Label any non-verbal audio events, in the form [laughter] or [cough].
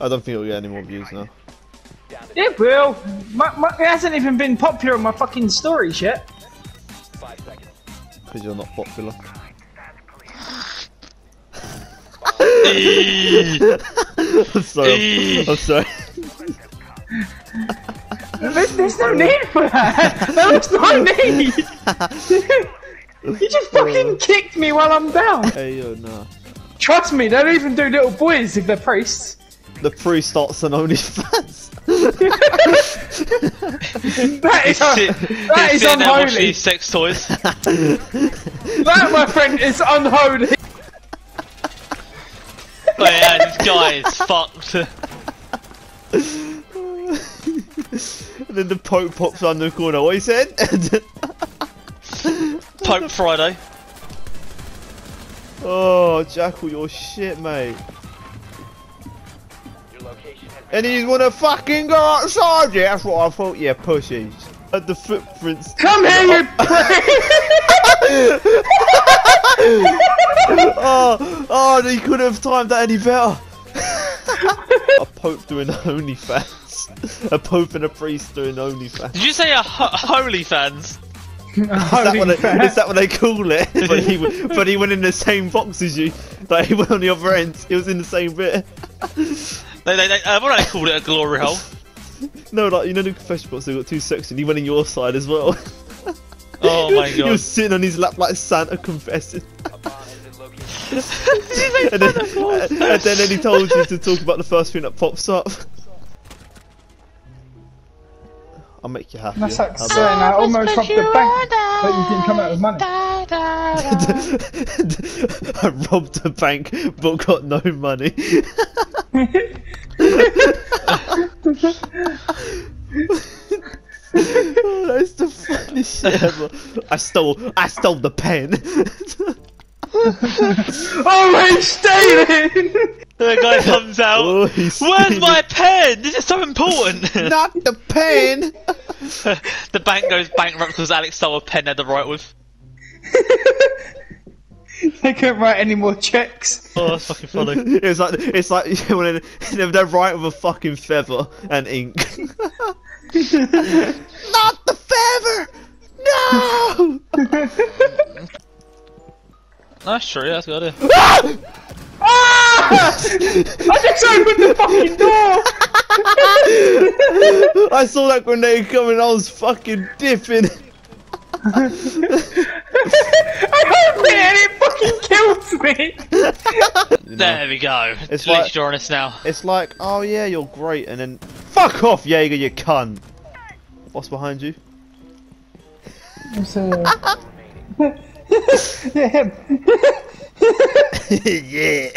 I don't think it'll get any more views now. It will. My, my, it hasn't even been popular on my fucking stories yet. Because you're not popular. [laughs] I'm sorry. I'm sorry. There's, there's no need for that. There's no [laughs] need. you just fucking oh. kicked me while I'm down. Hey yo, nah. Trust me, they don't even do little boys if they're priests. The priest starts an OnlyFans. That is, Sit- that he's is sitting there watching unholy. sex toys. That, my friend, is unholy. oh yeah, this guy is fucked. and then the Pope pops around the corner. What he said? Pope Friday. oh, Jackal, you're shit, mate. And he's wanna fucking go outside, yeah? That's what I thought, yeah, pushies. At the footprints. Come here, you [laughs] oh, oh, they couldn't have timed that any better. [laughs] a pope doing [laughs] OnlyFans. A pope and a priest doing OnlyFans. Did you say a ho- holy fans? Is that, what they, is that what they call it? but, he, but he went in the same box as you. Like he went on the other end. He was in the same bit. They, they, they, uh, what do they call it? A glory hole? No, like you know the confession box. they've got two sections. He went in your side as well. [laughs] Oh my [laughs] he god. was sitting on his lap like Santa confessing. [laughs] and, then, and then he told you to talk about the first thing that pops up. I'll make you happy. That's like How saying I almost robbed the bank, but you didn't come out with money. I robbed a bank but got no money. Oh, that's the funniest shit ever. I stole I stole the pen. [laughs] Oh, he's stealing! The guy comes out. oh, Where's stealing- my pen? This is so important. [laughs] Not the pen. [laughs] the bank goes bankrupt because Alex stole a pen they had to write with. [laughs] they couldn't write any more checks. Oh, that's fucking funny. [laughs] it's like it's like [laughs] when they, they write with a fucking feather and ink. Not the feather. No. That's true, that's a good idea. Ah! I just opened the fucking door! I saw that grenade coming. I was fucking dipping. I opened it and it fucking kills me! There we go. It's At like- you're now. It's like, oh yeah, you're great, and then fuck off, Jaeger, you cunt. What's behind you? Uh, [laughs] [laughs] yeah, yeah.